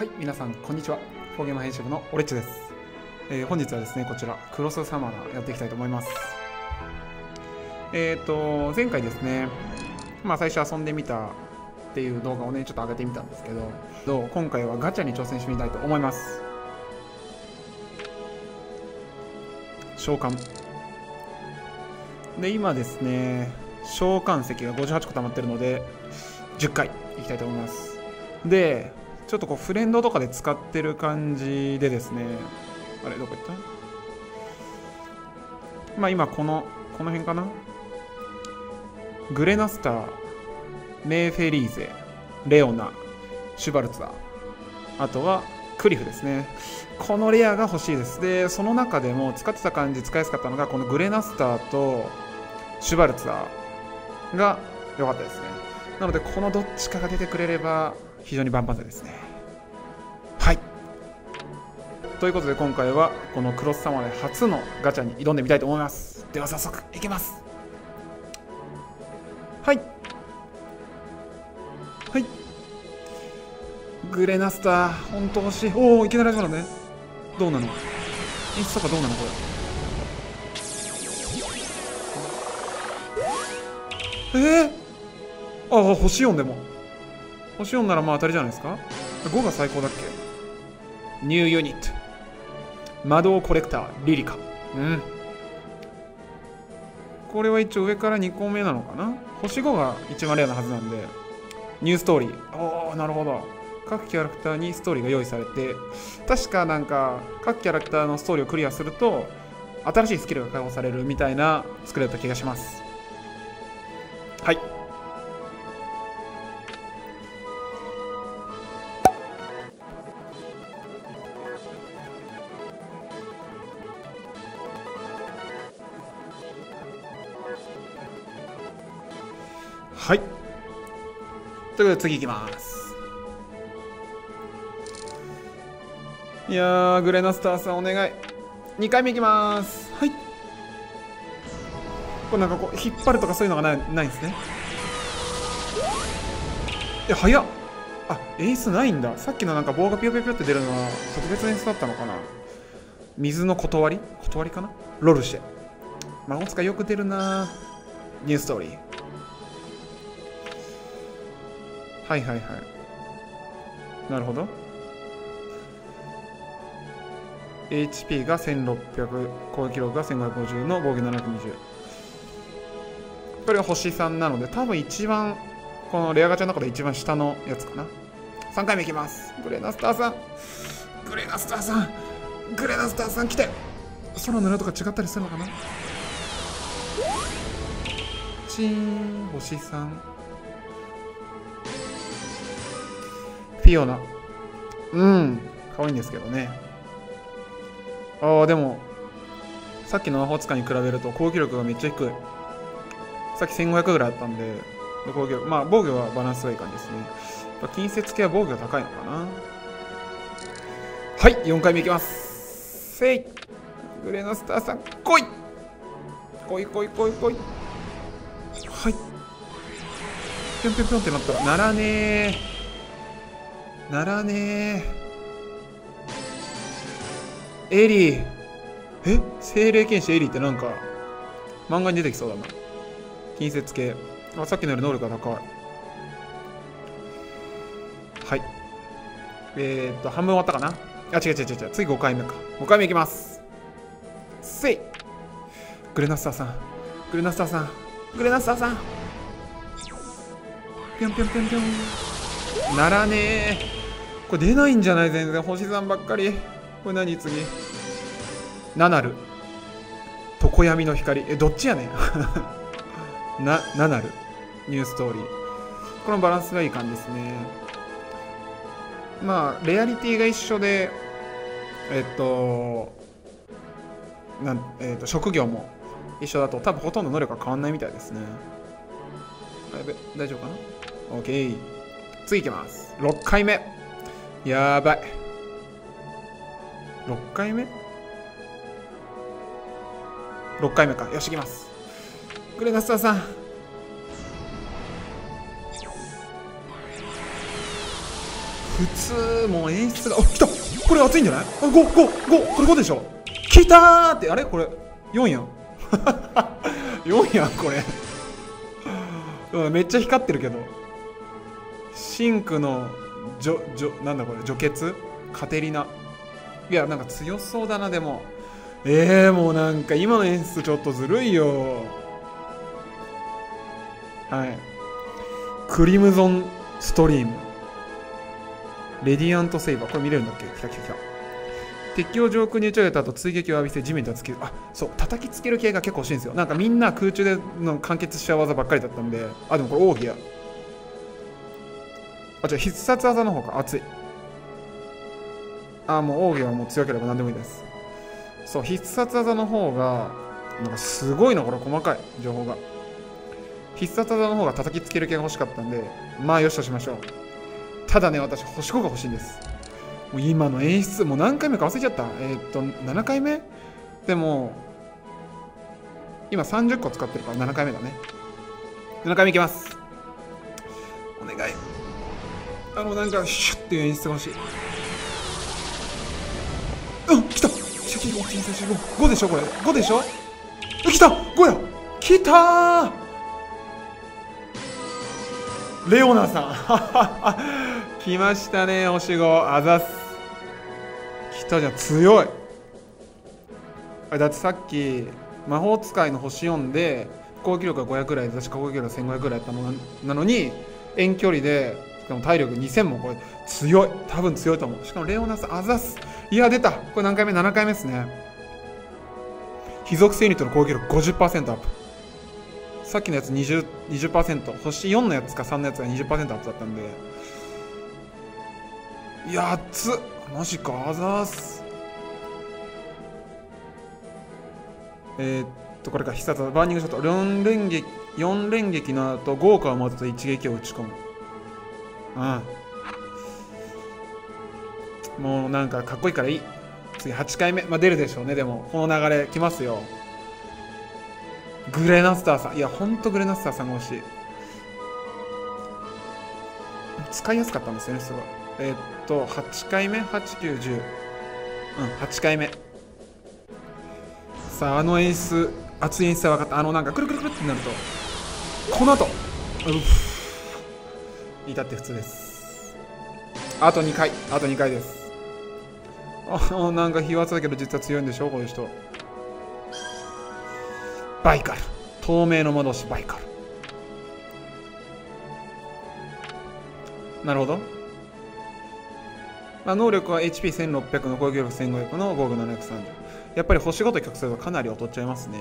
はい、皆さん、こんにちは。フォーゲーマ編集部のオレッチです。えー本日はですね、こちら、クロスサマーやっていきたいと思います。えっ、と、前回ですね、まあ最初遊んでみたっていう動画をね、ちょっと上げてみたんですけど、どう今回はガチャに挑戦してみたいと思います。召喚。で、今ですね、召喚石が58個溜まってるので、10回いきたいと思います。で、ちょっとこうフレンドとかで使ってる感じでですね、あれ、どこ行った？まあ今この、この辺かな？グレナスター、メーフェリーゼ、レオナ、シュバルツァ、あとはクリフですね。このレアが欲しいです。で、その中でも使ってた感じ使いやすかったのが、このグレナスターとシュバルツァが良かったですね。なので、このどっちかが出てくれれば非常に万々歳ですね。はい。ということで、今回はこのクロスサマーで初のガチャに挑んでみたいと思います。では早速、いきます。はい。はい。グレナスター、本当欲しい。おお、いきなり始まるね。どうなの？演出とかどうなのこれ？えー、ああ、星4でも。星4ならまあ当たりじゃないですか ?5 が最高だっけ？ニューユニット。魔導コレクター、リリカ。うん。これは一応上から2個目なのかな？星5が一番レアなはずなんで。ニューストーリー。おおなるほど。各キャラクターにストーリーが用意されて、確かなんか、各キャラクターのストーリーをクリアすると、新しいスキルが解放されるみたいな作りだった気がします。はい。はい。ということで次いきます。いやー、グレナスターさんお願い。2回目いきます。はい。これなんかこう、引っ張るとかそういうのがないないんですね。え、早っあ、演出ないんだ。さっきのなんか棒がピヨピヨピヨって出るのは特別な演出だったのかな水の断り？断りかな？ロルシェ。魔法使いよく出るなニューストーリー。はいはいはい。なるほど。HP が1600、攻撃力が1550の防御720。これが星3なので、多分一番、このレアガチャの中で一番下のやつかな。3回目いきます。グレナスターさん。グレナスターさん。グレナスターさん来て。空の色とか違ったりするのかなチーン、星3。フィオナ。うん。可愛いんですけどね。ああ、でも、さっきの魔法使いに比べると攻撃力がめっちゃ低い。さっき1500ぐらいあったんで、で攻撃、まあ防御はバランスがいい感じですね。やっぱ近接系は防御が高いのかな。はい、4回目いきます。せいグレナスターさん、来い来い来い来い来いはい。ぴょんぴょんぴょんってなったら、ならねー。ならねー。エリー。え？精霊剣士エリーってなんか、漫画に出てきそうだな。近接系。あ、さっきのより能力が高い。はい。えー、っと、半分終わったかな？あ、違う違う違う違う。次5回目か。5回目いきます。せいグレナスターさん。グレナスターさん。グレナスターさん。ぴょんぴょんぴょんぴょん。ならねえ。これ出ないんじゃない？全然。星さんばっかり。これ何次ナナル。常闇の光。え、どっちやねん。な、ナナル。ニューストーリー。このバランスがいい感じですね。まあ、レアリティが一緒で、えっと、なえっと職業も一緒だと多分ほとんど能力は変わんないみたいですね。あやべ、大丈夫かな ?OK。次いきます。6回目。やばい。6回目 ?6 回目か。よし、いきます。グレナスターさん。普通もう演出があ来たこれ熱いんじゃない？あ55これ5でしょ？来たーってあれ？これ4やん4やんこれめっちゃ光ってるけどシンクのジョジョなんだこれ除血？カテリナ？いやなんか強そうだなでも。えー、もうなんか今の演出ちょっとずるいよ。はい。クリムゾンストリーム。レディアントセイバー。これ見れるんだっけ？キラキラキラ敵を上空に打ち上げた後追撃を浴びせ地面とつける。あそう叩きつける系が結構欲しいんですよ。なんかみんな空中での完結しちゃう技ばっかりだったんで。あでもこれ奥義や。あじゃ必殺技の方が熱い。あもう奥義はもう強ければ何でもいいです。そう必殺技の方がなんかすごいなこれ細かい。情報が。必殺技の方が叩きつける系が欲しかったんでまあよしとしましょう。ただね私星5が欲しいんです。もう今の演出もう何回目か忘れちゃった。えー、っと7回目？でも今30個使ってるから7回目だね。7回目いきます。お願い。あのなんかシュッていう演出が欲しい。うん来た。5でしょこれ。5でしょ？え来た。5や。来たー。レオナさん。来ましたね星5あざす。来たじゃん強い。あだってさっき魔法使いの星4で攻撃力が500ぐらい確か攻撃力が1500ぐらいだったのなのに遠距離でしかも体力2000もこれ強い。多分強いと思う。しかもレオナスあざすいや出た。これ何回目？7回目ですね。非属性ユニットの攻撃力50%アップ。さっきのやつ 20%, 20%星4のやつか3のやつが20%アップだったんで。いや熱っ。マジかあざーすえー、っとこれか必殺バーニングショット。4連撃4連撃の後豪華を待つと一撃を打ち込む。うん。もうなんかかっこいいからいい。次8回目。まあ出るでしょうね。でもこの流れきますよ。グレナスターさん。いやほんとグレナスターさんが欲しい。使いやすかったんですよねすごい。えー、っと8回目？8910うん8回目。さああの演出熱い演出は分かった。あのなんかくるくるくるってなると。この後。うっ。至って普通です。あと2回。あと2回です。あなんか火圧だけど実は強いんでしょ？こういう人。バイカル。透明の戻しバイカル。なるほど、まあ、能力は HP1600 の攻撃力1500の防具730やっぱり星ごと曲数がかなり劣っちゃいますね。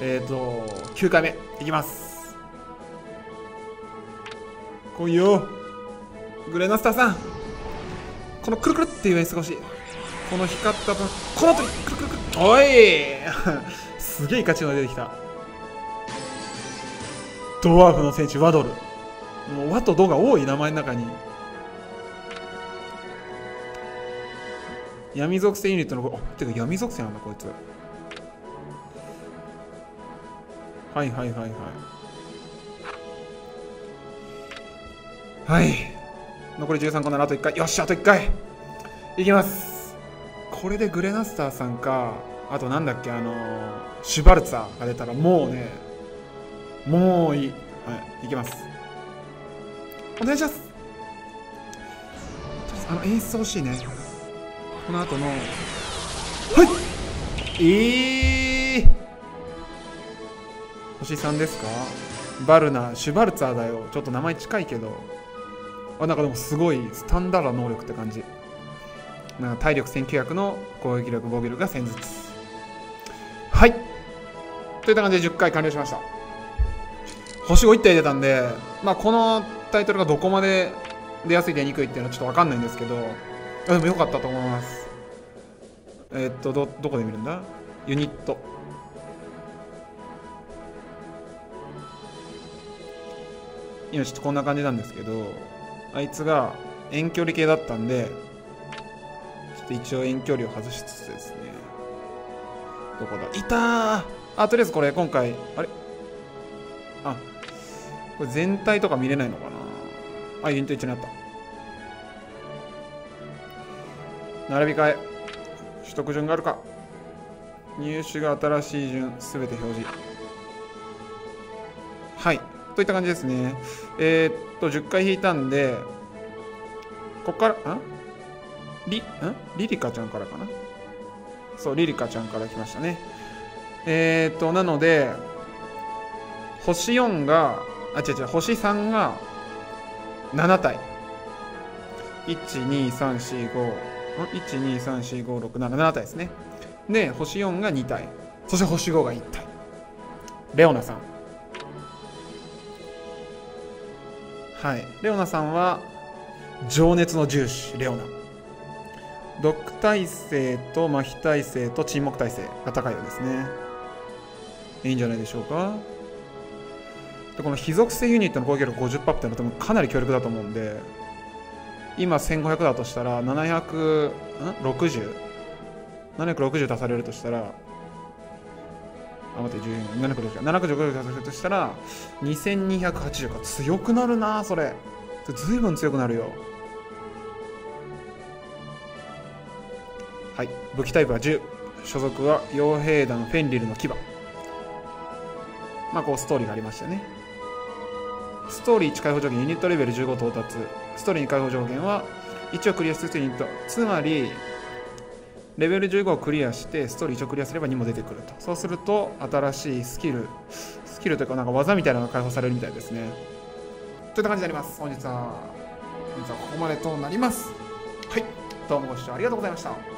えっ、ー、と9回目。いきます。来いよ。グレナスターさん。このくるくるっていう演出が欲しい。この光った分この後にくるくるくる。おい。すげえ勝ちが出てきた。ドワーフの戦士ワドル。もう和とドが多い名前の中に。闇属性ユニットのあてか闇属性なんだこいつ。はいはいはいはい。はい。残り13個ならあと1回。よしあと1回。いきます。これでグレナスターさんかあとなんだっけあのー、シュバルツァーが出たらもうねもういい。はいいきます。お願いします。あの演出欲しいね。この後のはい。ええー、星3ですか？バルナシュバルツァーだよ。ちょっと名前近いけど。あなんかでもすごいスタンダード能力って感じ。なんか体力1900の攻撃力防御力が1000ずつ。はい。といった感じで10回完了しました。星5 1体出たんでまあこのタイトルがどこまで出やすい出にくいっていうのはちょっと分かんないんですけどでも良かったと思います。えー、っとどどこで見るんだ？ユニット。今ちょっとこんな感じなんですけどあいつが遠距離系だったんでちょっと一応遠距離を外しつつですね。どこだ？いたあとりあえずこれ今回あれ？あこれ全体とか見れないのかな？あユニット1になった。並び替え。取得順があるか。入手が新しい順すべて表示。といった感じですね。えー、っと10回引いたんでここからんリんリリカちゃんからかな？そうリリカちゃんから来ましたね。えー、っとなので星4があ違う違う星3が7体。12345 1234567体ですね。で星4が2体。そして星5が1体。レオナさん。はい。レオナさんは情熱の重視レオナ。毒耐性と麻痺耐性と沈黙耐性が高いようですね。いいんじゃないでしょうか。でこの非属性ユニットの攻撃力50%っていうのは多分かなり強力だと思うんで今1500だとしたら760 760足されるとしたらあ待って14 760 760足されるとしたら2280か強くなるなそれ。ずいぶん強くなるよ。はい。武器タイプは10所属は傭兵団フェンリルの牙。まあこうストーリーがありましたね。ストーリー1開放条件ユニットレベル15到達。ストーリー2開放条件は1をクリアするユニット。つまりレベル15をクリアしてストーリー1をクリアすれば2も出てくると。そうすると新しいスキルスキルというかなんか技みたいなのが解放されるみたいですね。といった感じになります。本日は本日はここまでとなります。はい。どうもご視聴ありがとうございました。